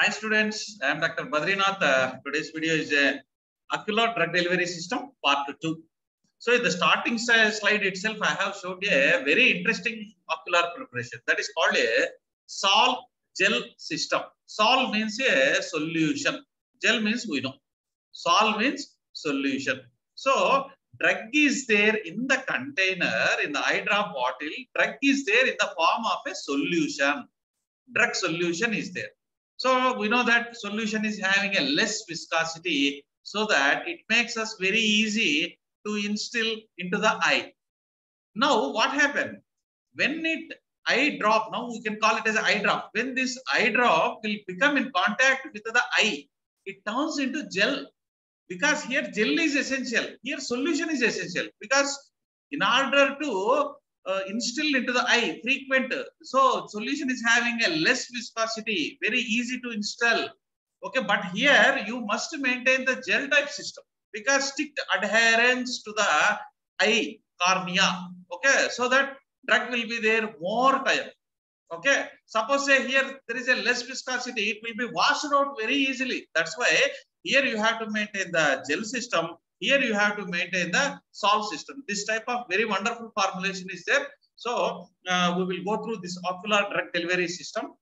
Hi students, I am Dr. Badrinath. Uh, today's video is a ocular drug delivery system part 2. So in the starting slide itself, I have showed a very interesting ocular preparation that is called a sol gel system. Sol means a solution. Gel means we know. Sol means solution. So drug is there in the container, in the eye drop bottle. Drug is there in the form of a solution. Drug solution is there. So we know that solution is having a less viscosity so that it makes us very easy to instill into the eye. Now what happened? When it eye drop, now we can call it as eye drop. When this eye drop will become in contact with the eye, it turns into gel because here gel is essential. Here solution is essential because in order to uh, instill into the eye frequent. So solution is having a less viscosity very easy to install. Okay but here you must maintain the gel type system because strict adherence to the eye cornea. Okay so that drug will be there more time. Okay suppose say here there is a less viscosity it will be washed out very easily. That's why here you have to maintain the gel system here you have to maintain the sol system. This type of very wonderful formulation is there. So uh, we will go through this ocular drug delivery system.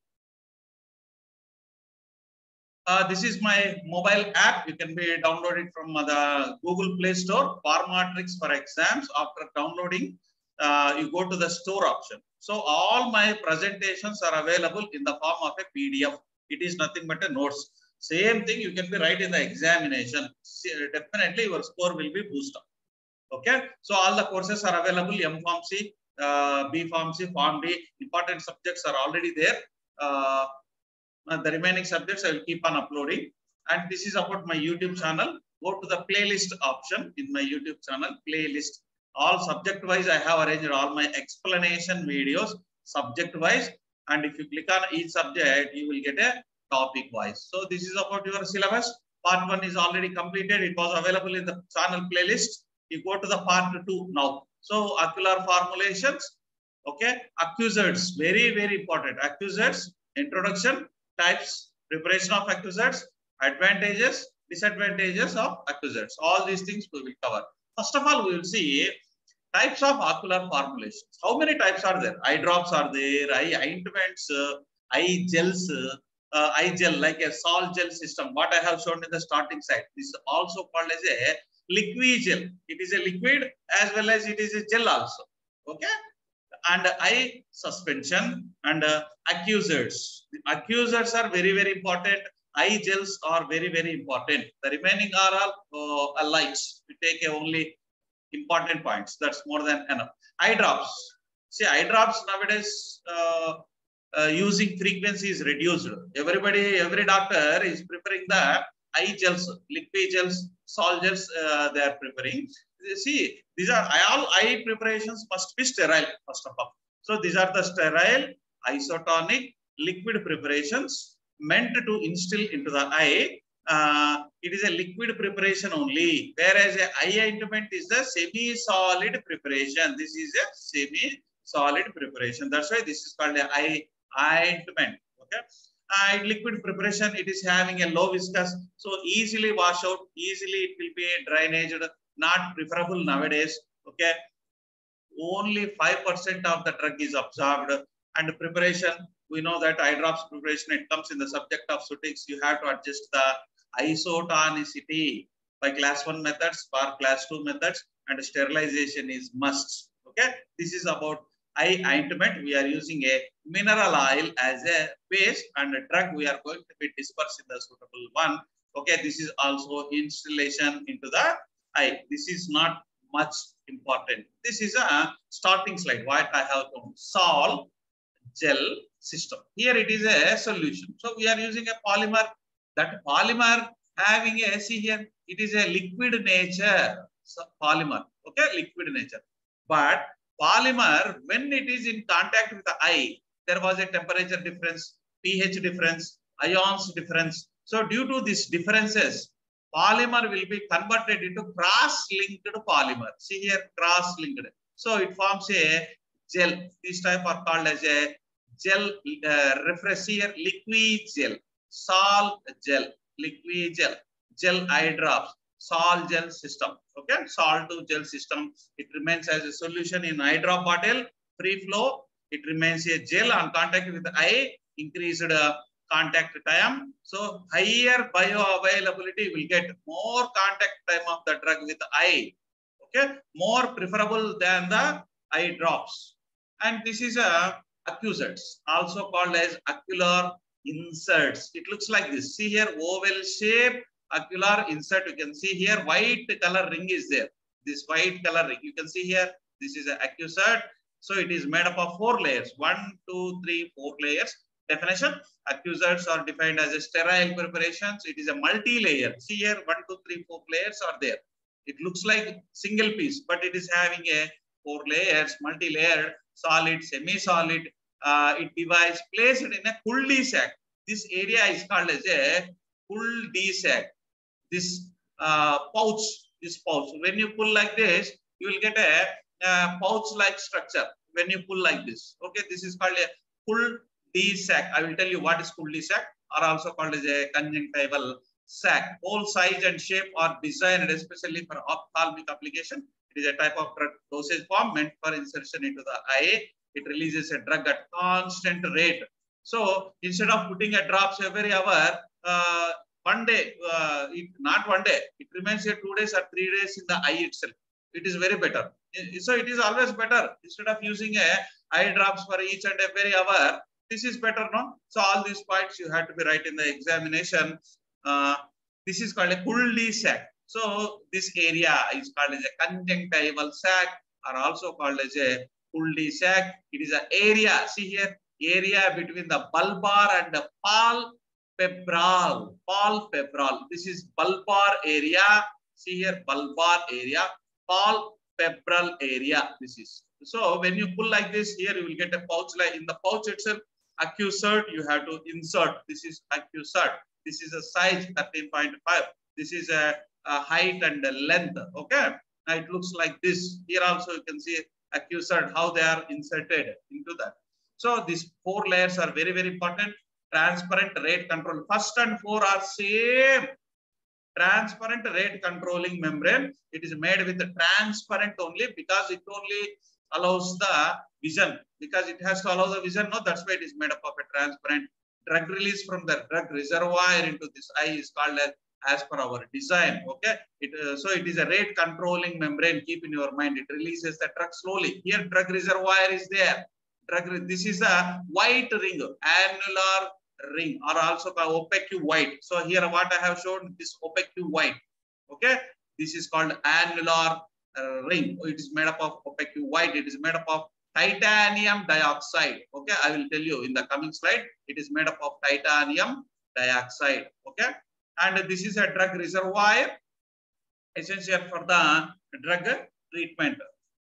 Uh, this is my mobile app. You can be downloaded from the Google Play Store, Pharma Tricks for exams. After downloading, uh, you go to the store option. So all my presentations are available in the form of a PDF. It is nothing but a notes. Same thing you can be right in the examination. Definitely your score will be boosted. Okay. So all the courses are available. M Form C, uh, B Form C, Pharm D. Important subjects are already there. Uh, the remaining subjects I will keep on uploading. And this is about my YouTube channel. Go to the playlist option in my YouTube channel. Playlist. All subject wise, I have arranged all my explanation videos subject wise. And if you click on each subject, you will get a topic wise. So this is about your syllabus. Part one is already completed. It was available in the channel playlist. You go to the part two now. So ocular formulations, okay. Ocuserts, very, very important. Ocuserts, introduction, types, preparation of ocuserts, advantages, disadvantages of ocuserts. All these things we will cover. First of all, we will see types of ocular formulations. How many types are there? Eye drops are there, eye ointments, eye gels, eye gel like a sol gel system what i have shown in the starting side. This is also called as a liquid gel. It is a liquid as well as it is a gel also okay? And eye suspension and uh, ocuserts. The ocuserts are very very important. Eye gels are very very important. The remaining are all uh, lights. We take only important points. That's more than enough. Eye drops. See eye drops nowadays uh, uh, using frequency is reduced. Everybody, every doctor is preparing the eye gels, liquid gels, sol gels, uh, they are preparing. See, these are all eye preparations must be sterile, first of all. So these are the sterile, isotonic, liquid preparations meant to instill into the eye. Uh, it is a liquid preparation only, whereas a eye ointment is the semi-solid preparation. This is a semi-solid preparation. That's why this is called a eye ointment. Okay. Uh, liquid preparation, it is having a low viscous, so easily wash out, easily it will be drainaged, not preferable nowadays. Okay. Only 5% of the drug is absorbed and preparation, we know that eye drops preparation, it comes in the subject of suttings. You have to adjust the isotonicity by class 1 methods or class 2 methods and sterilization is must. Okay. This is about eye ointment, we are using a mineral oil as a base and a drug we are going to be dispersed in the suitable one. Okay, this is also installation into the eye. This is not much important. This is a starting slide. What I have to sol gel system. Here it is a solution. So we are using a polymer. That polymer having a see here, it is a liquid nature polymer. Okay, liquid nature. But polymer, when it is in contact with the eye, there was a temperature difference, pH difference, ions difference. So due to these differences, polymer will be converted into cross-linked polymer. See here, cross-linked. So it forms a gel. This type are called as a gel uh, refresher liquid gel. Sol gel, liquid gel, gel eye drops, Sol gel system. Okay, Sol to gel system. It remains as a solution in eye drop bottle, free flow. It remains a gel on contact with eye, increased uh, contact time. So higher bioavailability will get more contact time of the drug with eye. Okay, more preferable than the eye drops. And this is a ocuserts, also called as ocular inserts. It looks like this. See here, oval shape, ocular insert. You can see here, white color ring is there. This white color ring. You can see here, this is an ocusert. So it is made up of four layers. One, two, three, four layers. Definition, ocuserts are defined as a sterile preparations. It is a multi-layer. See here, one, two, three, four layers are there. It looks like single piece, but it is having a four layers, multi-layered, solid, semi-solid. Uh, it divides, placed in a cul-de-sac. This area is called as a cul-de-sac. This uh, pouch, this pouch. When you pull like this, you will get a uh, pouch-like structure. When you pull like this, okay, this is called a cul-de-sac. I will tell you what is cul-de-sac, or also called as a conjunctival sac. All size and shape are designed especially for ophthalmic application. It is a type of drug dosage form meant for insertion into the eye. It releases a drug at constant rate. So instead of putting a drops every hour, uh, one day, uh, it, not one day, it remains here two days or three days in the eye itself. It is very better. So it is always better. Instead of using a eye drops for each and every hour, this is better, no? So all these points you have to be right in the examination. Uh, this is called a cul-de-sac. So this area is called as a conjunctival sac or also called as a cul-de-sac. It is an area, see here, area between the bulbar and the palpebral. Palpebral. This is bulbar area. See here, bulbar area. Palpebral area. This is. So when you pull like this, here you will get a pouch like in the pouch itself. Ocusert, you have to insert. This is ocusert. This is a size 13.5. This is a, a height and a length. Okay. Now it looks like this. Here also you can see ocusert, how they are inserted into that. So these four layers are very, very important. Transparent rate control. First and four are same. Transparent rate controlling membrane. It is made with transparent only because it only allows the vision. Because it has to allow the vision. No, that's why it is made up of a transparent drug release from the drug reservoir into this eye is called as, as per our design. Okay. It, uh, so it is a rate controlling membrane. Keep in your mind. It releases the drug slowly. Here drug reservoir is there drug this is a white ring annular ring or also called opaque white. So here what i have shown this opaque white. Okay? This is called annular uh, ring. It is made up of opaque white. It is made up of titanium dioxide. Okay? I will tell you in the coming slide. It is made up of titanium dioxide. Okay? And this is a drug reservoir essential for the drug treatment.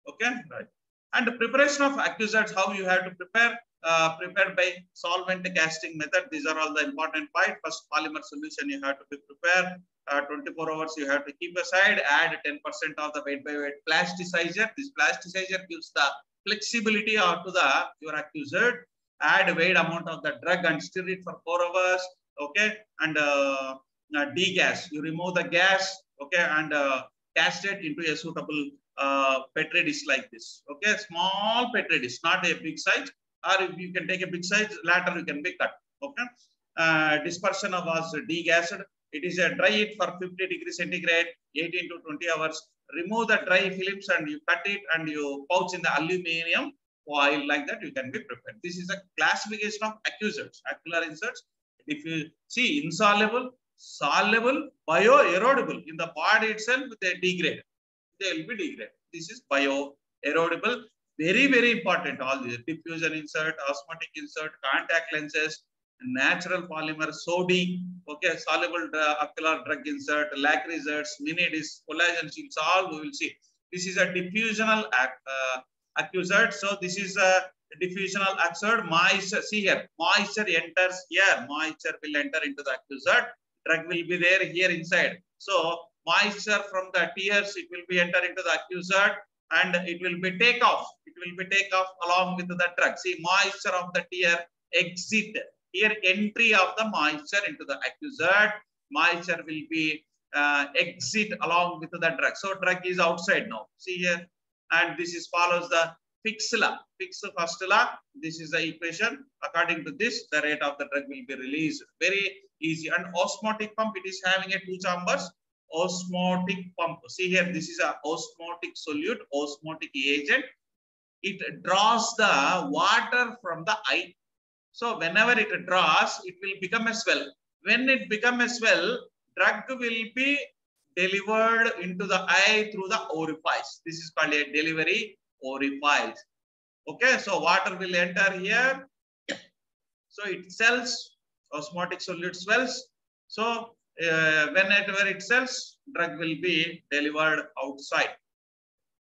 Okay? Right. And preparation of ocuserts, how you have to prepare, uh, prepared by solvent casting method. These are all the important part. First polymer solution you have to be prepared. Uh, 24 hours you have to keep aside, add 10% of the weight by weight plasticizer. This plasticizer gives the flexibility out to the your ocusert. Add a weight amount of the drug and stir it for four hours. Okay, and uh, uh, degas. You remove the gas. Okay, and uh, cast it into a suitable uh, petri dish like this. Okay, small petri dish, not a big size. Or if you can take a big size, later you can be cut. Okay, uh, dispersion of was degassed. It is a dry it for 50 degrees centigrade, 18 to 20 hours. Remove the dry films and you cut it and you pouch in the aluminium foil like that. You can be prepared. This is a classification of ocuserts, ocular inserts. If you see insoluble, soluble, bioerodible in the body itself, they degrade they will be degraded. This is bioerodible. Very, very important. All these diffusion insert, osmotic insert, contact lenses, natural polymer, SODI, okay, soluble uh, ocular drug insert, lacriserts, mini disc, collagen shields, all we will see. This is a diffusional uh, ocusert. So this is a diffusional ocusert. Moisture, see here, moisture enters here. Moisture will enter into the ocusert. Drug will be there here inside. So moisture from the tears, it will be enter into the ocusert and it will be take off. Will be take off along with the drug. See, moisture of the tear exit Here entry of the moisture into the accused, moisture will be uh, exit along with the drug. So drug is outside now. See here, and this is follows the. Fick's first law. This is the equation. According to this, the rate of the drug will be released. Very easy. And osmotic pump, it is having a two chambers. Osmotic pump. See here, this is a osmotic solute, osmotic agent. It draws the water from the eye. So whenever it draws, it will become a swell. When it become a swell, drug will be delivered into the eye through the orifice. This is called a delivery orifice. Okay, so water will enter here. So it sells, osmotic solute swells. So uh, whenever it sells, drug will be delivered outside.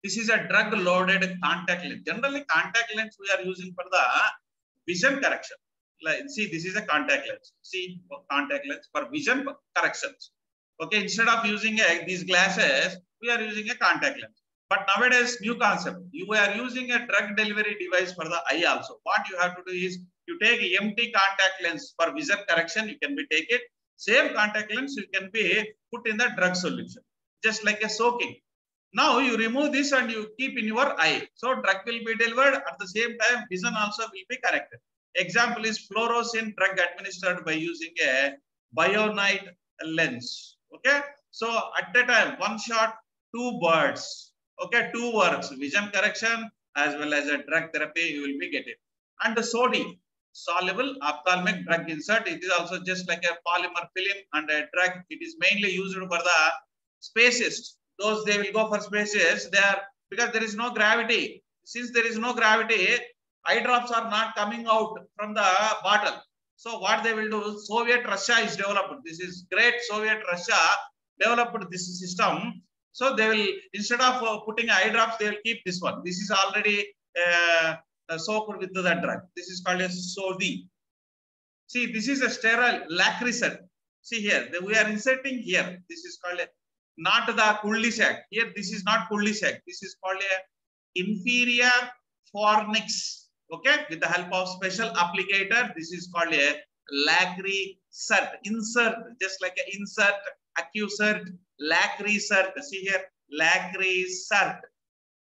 This is a drug loaded contact lens. Generally, contact lens we are using for the vision correction. Like, see, this is a contact lens. See, contact lens for vision corrections. Okay, instead of using a, these glasses, we are using a contact lens. But nowadays, new concept. You are using a drug delivery device for the eye also. What you have to do is you take empty contact lens for vision correction. You can be take it. Same contact lens you can be put in the drug solution, just like a soaking. Now you remove this and you keep in your eye. So drug will be delivered at the same time vision also will be corrected. Example is fluorescein drug administered by using a BioNite lens. Okay. So at the time, one shot, two birds. Okay, two works, vision correction as well as a drug therapy you will be getting. And the sodium, soluble ophthalmic drug insert. It is also just like a polymer film and a drug. It is mainly used for the spaces. Those they will go for spaces. They are because there is no gravity. Since there is no gravity, eye drops are not coming out from the bottle. So what they will do, Soviet Russia is developed. This is great Soviet Russia developed this system. So they will, instead of uh, putting eye drops, they will keep this one. This is already uh, uh, soaked with the drug. This is called a sodi. See, this is a sterile lacrisert. See here, we are inserting here. This is called a, not the cul-de-sac. Here, this is not cul-de-sac. This is called a inferior fornix. Okay, with the help of special applicator, this is called a lacrisert. Insert, just like an insert, ocusert, lacrisert. See here, lacrisert.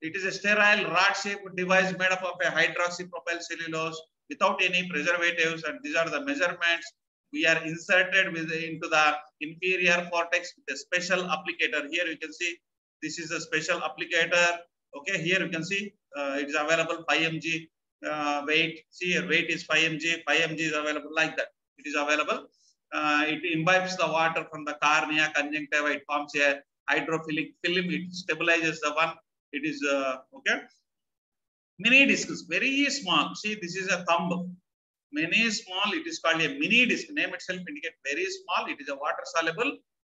It is a sterile rod-shaped device made up of a hydroxypropyl cellulose without any preservatives. And these are the measurements. We are inserted with into the inferior fornix with a special applicator. Here you can see this is a special applicator. Okay, here you can see uh, it is available 5 mg uh, weight. See here, weight is 5 mg. 5 mg is available like that. It is available. Uh, it imbibes the water from the cornea, conjunctiva. It forms a hydrophilic film. It stabilizes the one it is uh, okay mini discs very small see this is a thumb many small it is called a mini disc name itself indicate very small it is a water soluble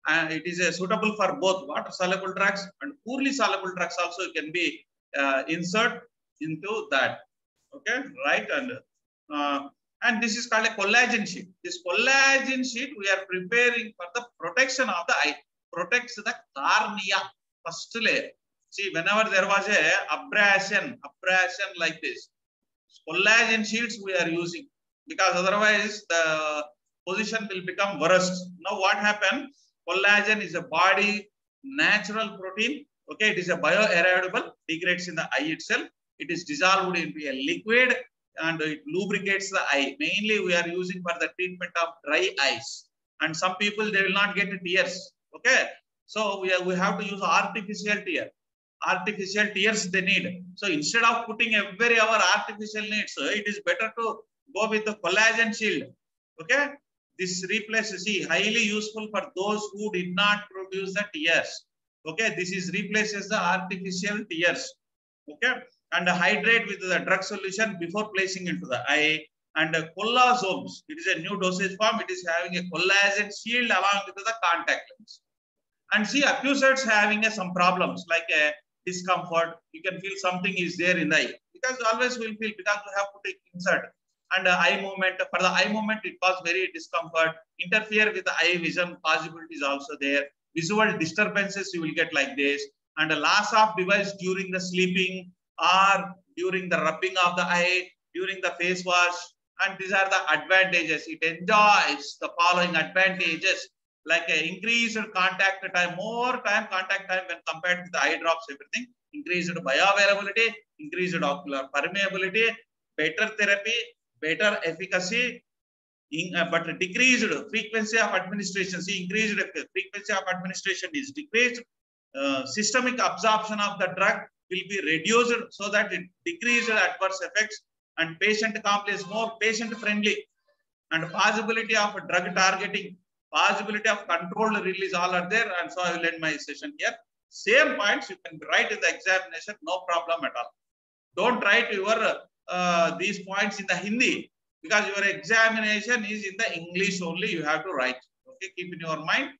and it is a suitable for both water soluble drugs and poorly soluble drugs also can be uh, insert into that. Okay right and uh, and this is called a collagen shield. This collagen shield we are preparing for the protection of the eye protects the cornea. First layer. See, whenever there was a abrasion, abrasion like this, collagen shields we are using because otherwise the position will become worse. Now what happened? Collagen is a body natural protein. Okay, it is a bioerodible, degrades in the eye itself. It is dissolved into a liquid and it lubricates the eye. Mainly we are using for the treatment of dry eyes. And some people, they will not get tears. Okay, so we, are, we have to use artificial tear artificial tears they need. So instead of putting every hour artificial needs, it is better to go with the collagen shield. Okay. This replaces, see, highly useful for those who did not produce the tears. Okay. This is replaces the artificial tears. Okay. And hydrate with the drug solution before placing into the eye. And collasomes, it is a new dosage form. It is having a collagen shield along with the contact lens. And see, ocuserts having some problems like a discomfort. You can feel something is there in the eye because always will feel because we have to take insert and uh, eye movement. For the eye movement, it was very discomfort. Interfere with the eye vision possibilities also there. Visual disturbances you will get like this and a loss of device during the sleeping or during the rubbing of the eye, during the face wash and these are the advantages. It enjoys the following advantages like a increased contact time, more time contact time when compared to the eye drops, everything, increased bioavailability, increased ocular permeability, better therapy, better efficacy, in, uh, but decreased frequency of administration. See, increased frequency of administration is decreased. Uh, systemic absorption of the drug will be reduced so that it decreased adverse effects and patient compliance more patient friendly and possibility of drug targeting, possibility of controlled release all are there. And so I will end my session here. Same points you can write in the examination, no problem at all. Don't write your uh, these points in the Hindi because your examination is in the English only. You have to write. Okay, keep in your mind